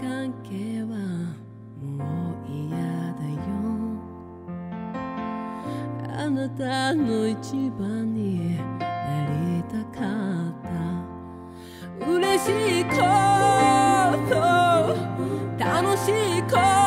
関係はもう嫌だよあなたの一番になりたかった。嬉しいこと楽しいこと。